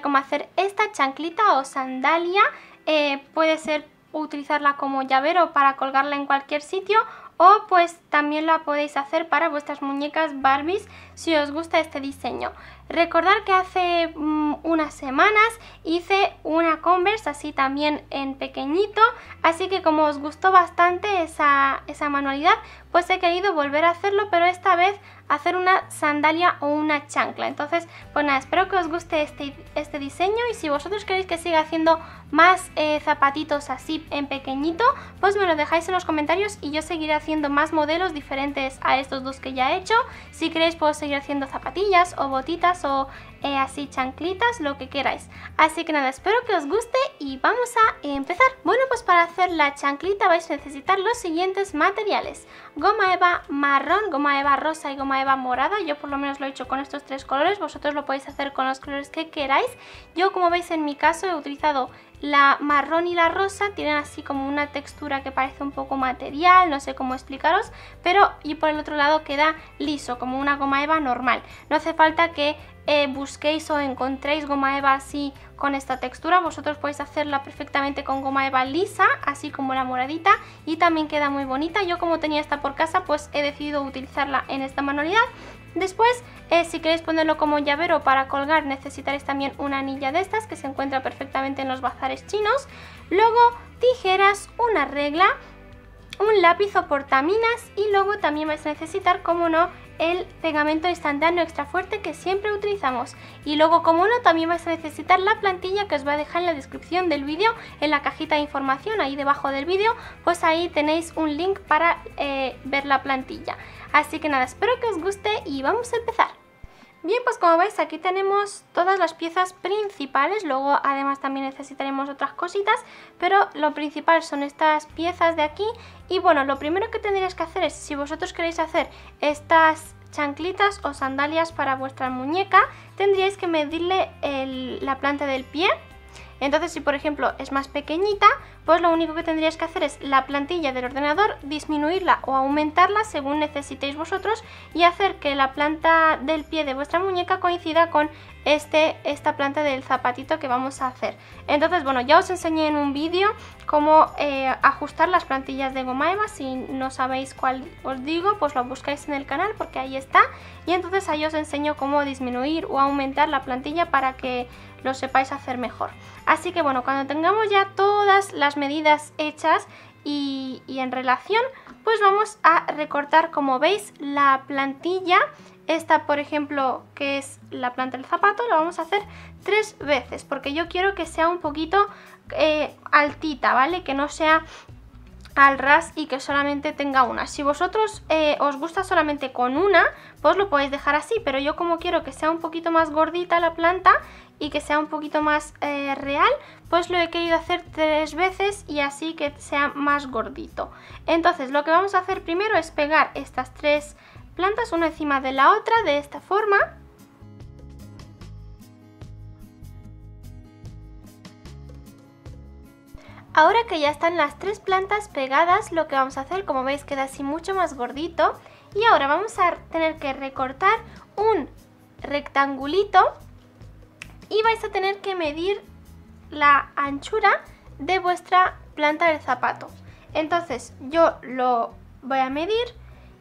cómo hacer esta chanclita o sandalia, eh, puede ser utilizarla como llavero para colgarla en cualquier sitio o pues también la podéis hacer para vuestras muñecas Barbies si os gusta este diseño. Recordar que hace mm, unas semanas hice una Converse así también en pequeñito, así que como os gustó bastante esa, esa manualidad, pues he querido volver a hacerlo, pero esta vez hacer una sandalia o una chancla. Entonces, pues nada, espero que os guste este, este diseño y si vosotros queréis que siga haciendo más eh, zapatitos así en pequeñito, pues me lo dejáis en los comentarios y yo seguiré haciendo más modelos diferentes a estos dos que ya he hecho. Si queréis puedo seguir haciendo zapatillas o botitas o eh, así chanclitas, lo que queráis. Así que nada, espero que os guste y vamos a empezar. Bueno, pues para hacer la chanclita vais a necesitar los siguientes materiales. Goma eva marrón, goma eva rosa y goma eva morada. Yo por lo menos lo he hecho con estos tres colores, vosotros lo podéis hacer con los colores que queráis. Yo como veis en mi caso he utilizado la marrón y la rosa tienen así como una textura que parece un poco material, no sé cómo explicaros, pero y por el otro lado queda liso, como una goma eva normal. No hace falta que eh, busquéis o encontréis goma eva así con esta textura, vosotros podéis hacerla perfectamente con goma eva lisa, así como la moradita, y también queda muy bonita. Yo como tenía esta por casa, pues he decidido utilizarla en esta manualidad. Después, eh, si queréis ponerlo como llavero para colgar, necesitaréis también una anilla de estas que se encuentra perfectamente en los bazares chinos. Luego, tijeras, una regla, un lápiz o portaminas y luego también vais a necesitar, como no, el pegamento instantáneo extra fuerte que siempre utilizamos. Y luego, como no, también vais a necesitar la plantilla que os voy a dejar en la descripción del vídeo, en la cajita de información, ahí debajo del vídeo, pues ahí tenéis un link para eh, ver la plantilla. Así que nada, espero que os guste y vamos a empezar. Bien, pues como veis aquí tenemos todas las piezas principales, luego además también necesitaremos otras cositas, pero lo principal son estas piezas de aquí. Y bueno, lo primero que tendríais que hacer es, si vosotros queréis hacer estas chanclitas o sandalias para vuestra muñeca, tendríais que medirle la planta del pie. Entonces si por ejemplo es más pequeñita, pues lo único que tendríais que hacer es la plantilla del ordenador, disminuirla o aumentarla según necesitéis vosotros y hacer que la planta del pie de vuestra muñeca coincida con este, esta planta del zapatito que vamos a hacer. Entonces, bueno, ya os enseñé en un vídeo cómo eh, ajustar las plantillas de goma eva. Si no sabéis cuál os digo, pues lo buscáis en el canal porque ahí está. Y entonces ahí os enseño cómo disminuir o aumentar la plantilla para que lo sepáis hacer mejor. Así que bueno, cuando tengamos ya todas las medidas hechas y, en relación, pues vamos a recortar, como veis, la plantilla esta, por ejemplo, que es la planta del zapato, la vamos a hacer tres veces, porque yo quiero que sea un poquito eh, altita, ¿vale? Que no sea al ras y que solamente tenga una. Si vosotros eh, os gusta solamente con una, pues lo podéis dejar así, pero yo como quiero que sea un poquito más gordita la planta y que sea un poquito más eh, real, pues lo he querido hacer tres veces y así que sea más gordito. Entonces lo que vamos a hacer primero es pegar estas tres plantas una encima de la otra de esta forma. Ahora que ya están las tres plantas pegadas, lo que vamos a hacer, como veis, queda así mucho más gordito. Y ahora vamos a tener que recortar un rectangulito y vais a tener que medir la anchura de vuestra planta del zapato. Entonces yo lo voy a medir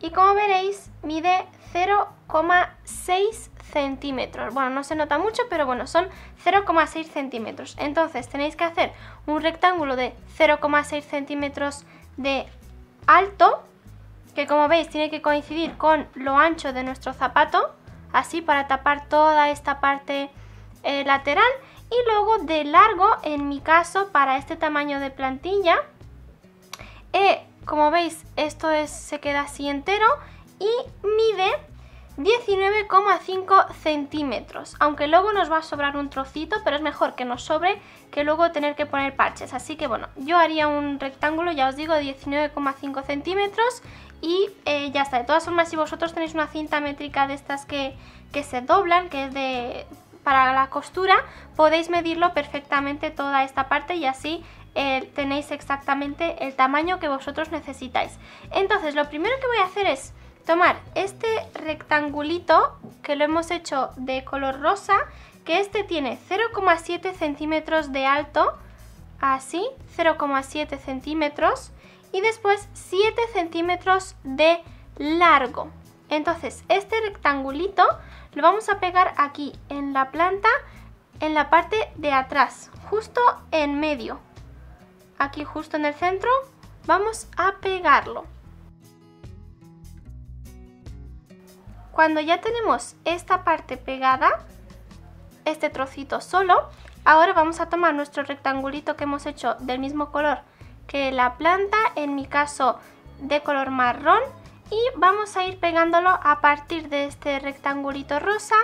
y como veréis mide 0,6 centímetros. Bueno, no se nota mucho, pero bueno, son 0,6 centímetros. Entonces tenéis que hacer un rectángulo de 0,6 centímetros de alto, que como veis tiene que coincidir con lo ancho de nuestro zapato, así para tapar toda esta parte eh, lateral. Y luego de largo, en mi caso, para este tamaño de plantilla, he como veis, esto es, se queda así entero y mide 19,5 centímetros. Aunque luego nos va a sobrar un trocito, pero es mejor que nos sobre que luego tener que poner parches. Así que bueno, yo haría un rectángulo, ya os digo, de 19,5 centímetros y eh, ya está. De todas formas, si vosotros tenéis una cinta métrica de estas que, que se doblan, que es de para la costura, podéis medirlo perfectamente toda esta parte y así eh, tenéis exactamente el tamaño que vosotros necesitáis. Entonces, lo primero que voy a hacer es tomar este rectangulito que lo hemos hecho de color rosa, que este tiene 0,7 centímetros de alto, así, 0,7 centímetros, y después 7 centímetros de largo. Entonces, este rectangulito lo vamos a pegar aquí en la planta, en la parte de atrás, justo en medio. Aquí justo en el centro vamos a pegarlo. Cuando ya tenemos esta parte pegada, este trocito solo, ahora vamos a tomar nuestro rectangulito que hemos hecho del mismo color que la planta, en mi caso de color marrón, y vamos a ir pegándolo a partir de este rectangulito rosa,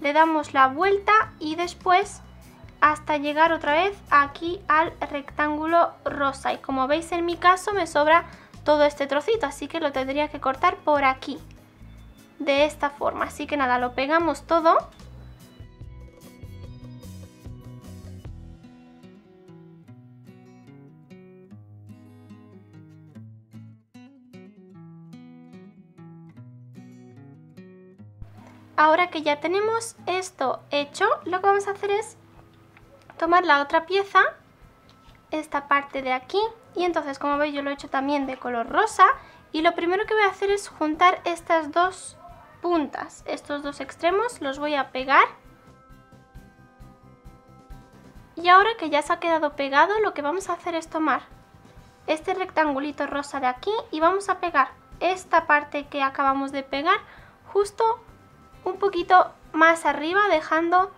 le damos la vuelta y después hasta llegar otra vez aquí al rectángulo rosa. Y como veis en mi caso me sobra todo este trocito así que lo tendría que cortar por aquí de esta forma. Así que nada lo pegamos todo Ahora que ya tenemos esto hecho, lo que vamos a hacer es tomar la otra pieza, esta parte de aquí, y entonces como veis yo lo he hecho también de color rosa, y lo primero que voy a hacer es juntar estas dos puntas, estos dos extremos, los voy a pegar. Y ahora que ya se ha quedado pegado, lo que vamos a hacer es tomar este rectangulito rosa de aquí y vamos a pegar esta parte que acabamos de pegar justo un poquito más arriba dejando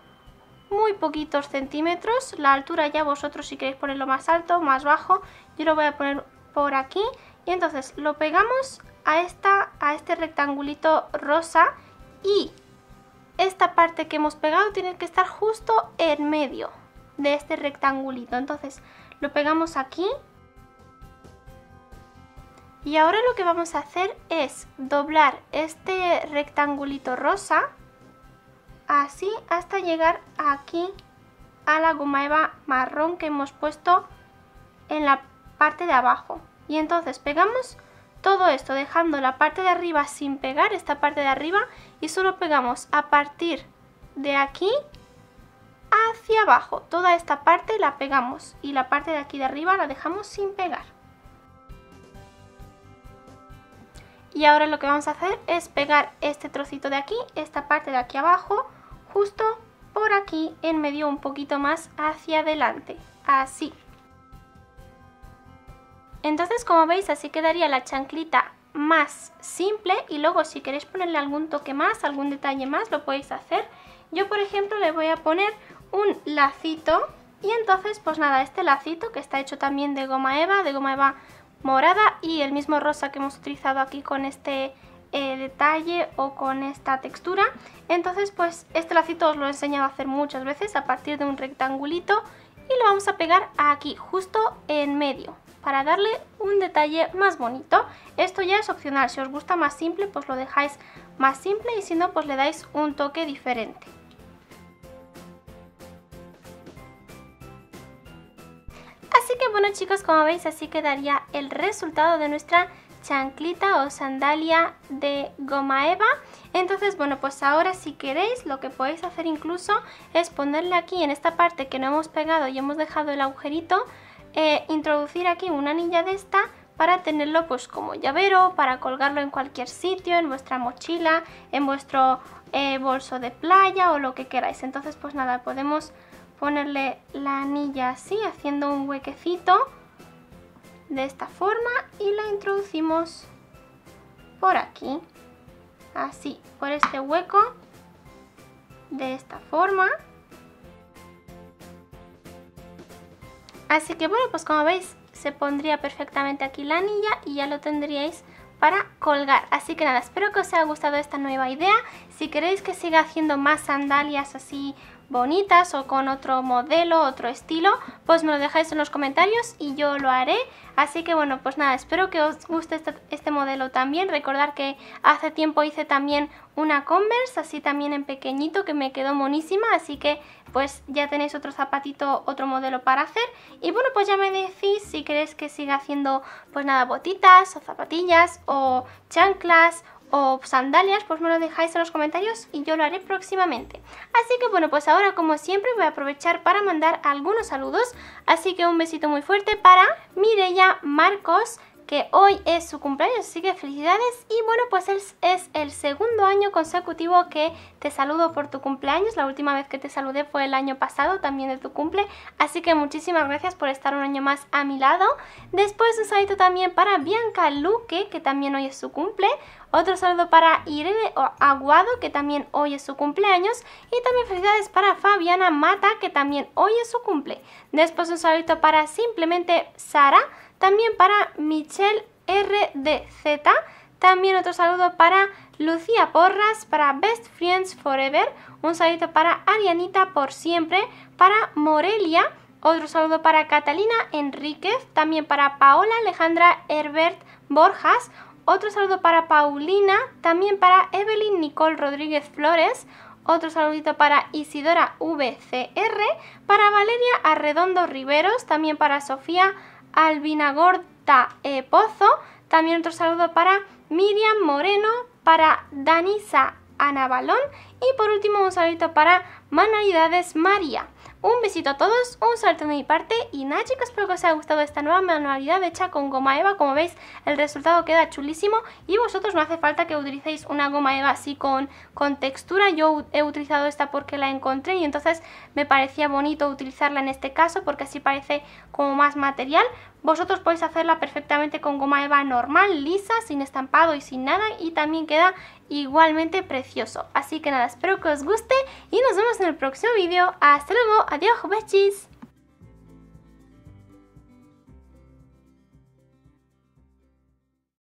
muy poquitos centímetros. La altura ya vosotros si queréis ponerlo más alto más bajo yo lo voy a poner por aquí. Y entonces lo pegamos a, esta, a este rectangulito rosa y esta parte que hemos pegado tiene que estar justo en medio de este rectangulito. Entonces lo pegamos aquí y ahora lo que vamos a hacer es doblar este rectangulito rosa así hasta llegar aquí a la goma eva marrón que hemos puesto en la parte de abajo. Y entonces pegamos todo esto dejando la parte de arriba sin pegar, esta parte de arriba, y solo pegamos a partir de aquí hacia abajo. Toda esta parte la pegamos y la parte de aquí de arriba la dejamos sin pegar. Y ahora lo que vamos a hacer es pegar este trocito de aquí, esta parte de aquí abajo, justo por aquí en medio un poquito más hacia adelante, así. Entonces como veis así quedaría la chanclita más simple y luego si queréis ponerle algún toque más, algún detalle más lo podéis hacer. Yo por ejemplo le voy a poner un lacito y entonces pues nada, este lacito que está hecho también de goma eva, de goma eva morada y el mismo rosa que hemos utilizado aquí con este eh, detalle o con esta textura. Entonces pues este lacito os lo he enseñado a hacer muchas veces a partir de un rectangulito y lo vamos a pegar aquí justo en medio para darle un detalle más bonito. Esto ya es opcional, si os gusta más simple pues lo dejáis más simple y si no pues le dais un toque diferente. Bueno chicos, como veis así quedaría el resultado de nuestra chanclita o sandalia de goma eva entonces bueno pues ahora si queréis lo que podéis hacer incluso es ponerle aquí en esta parte que no hemos pegado y hemos dejado el agujerito eh, introducir aquí una anilla de esta para tenerlo pues como llavero, para colgarlo en cualquier sitio, en vuestra mochila, en vuestro eh, bolso de playa o lo que queráis. Entonces pues nada, podemos ponerle la anilla así, haciendo un huequecito de esta forma y la introducimos por aquí, así, por este hueco, de esta forma. Así que bueno, pues como veis, se pondría perfectamente aquí la anilla y ya lo tendríais para colgar. Así que nada, espero que os haya gustado esta nueva idea. Si queréis que siga haciendo más sandalias así bonitas o con otro modelo, otro estilo, pues me lo dejáis en los comentarios y yo lo haré. Así que bueno, pues nada, espero que os guste este, este modelo también. Recordar que hace tiempo hice también una Converse, así también en pequeñito, que me quedó monísima. Así que pues ya tenéis otro zapatito, otro modelo para hacer. Y bueno, pues ya me decís si queréis que siga haciendo pues nada, botitas o zapatillas o chanclas o sandalias, pues me lo dejáis en los comentarios y yo lo haré próximamente. Así que bueno, pues ahora como siempre voy a aprovechar para mandar algunos saludos. Así que un besito muy fuerte para Mireya Marcos, que hoy es su cumpleaños, así que felicidades. Y bueno, pues es, es, el segundo año consecutivo que te saludo por tu cumpleaños. La última vez que te saludé fue el año pasado, también de tu cumple. Así que muchísimas gracias por estar un año más a mi lado. Después un saludo también para Bianca Luque, que también hoy es su cumple. Otro saludo para Irene Aguado, que también hoy es su cumpleaños. Y también felicidades para Fabiana Mata, que también hoy es su cumple. Después un saludo para simplemente Sara también para Michelle RDZ. También otro saludo para Lucía Porras, para Best Friends Forever. Un saludo para Arianita por siempre. Para Morelia. Otro saludo para Catalina Enríquez. También para Paola Alejandra Herbert Borjas. Otro saludo para Paulina. También para Evelyn Nicole Rodríguez Flores. Otro saludito para Isidora VCR. Para Valeria Arredondo Riveros. También para Sofía Albinagorta eh, Pozo. También otro saludo para Miriam Moreno, para Danisa Ana Balón y por último un saludito para Manualidades María. Un besito a todos, un saludo de mi parte y nada chicos, espero que os haya gustado esta nueva manualidad hecha con goma eva, como veis el resultado queda chulísimo y vosotros no hace falta que utilicéis una goma eva así con, con textura, yo he utilizado esta porque la encontré y entonces me parecía bonito utilizarla en este caso porque así parece como más material, vosotros podéis hacerla perfectamente con goma eva normal, lisa, sin estampado y sin nada y también queda igualmente precioso. Así que nada, espero que os guste y nos vemos en el próximo vídeo. Hasta luego, adiós, bechis.